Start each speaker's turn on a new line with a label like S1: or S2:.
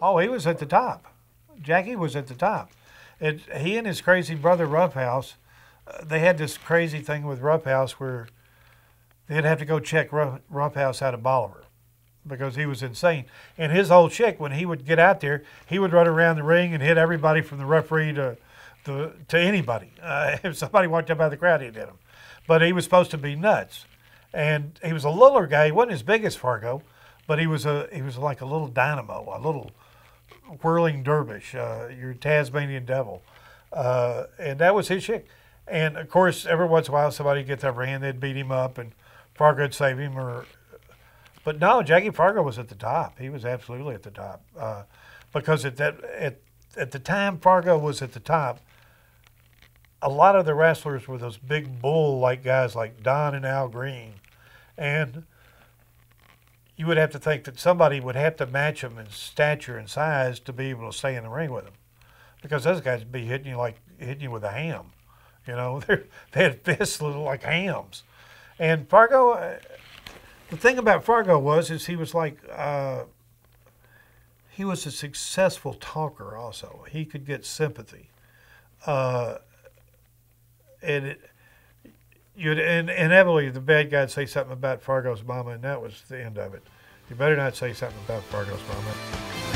S1: Oh, he was at the top. Jackie was at the top. It, he and his crazy brother Roughhouse, uh, they had this crazy thing with Roughhouse where they'd have to go check Rough, Roughhouse out of Bolivar because he was insane. And his whole chick, when he would get out there, he would run around the ring and hit everybody from the referee to to, to anybody. Uh, if somebody walked up out of the crowd, he'd hit him. But he was supposed to be nuts, and he was a littler guy. He wasn't as big as Fargo, but he was a he was like a little dynamo, a little whirling dervish, uh, your Tasmanian devil, uh, and that was his chick. And of course, every once in a while, somebody gets upper hand, they'd beat him up, and Fargo would save him. Or, but no, Jackie Fargo was at the top. He was absolutely at the top uh, because at that at at the time Fargo was at the top. A lot of the wrestlers were those big bull-like guys like Don and Al Green, and you would have to think that somebody would have to match him in stature and size to be able to stay in the ring with him, because those guys would be hitting you like hitting you with a ham. You know, they had fists little like hams. And Fargo, uh, the thing about Fargo was is he was like uh, he was a successful talker. Also, he could get sympathy, uh, and it, you'd and inevitably the bad guy'd say something about Fargo's mama, and that was the end of it. You better not say something about Fargo's mama.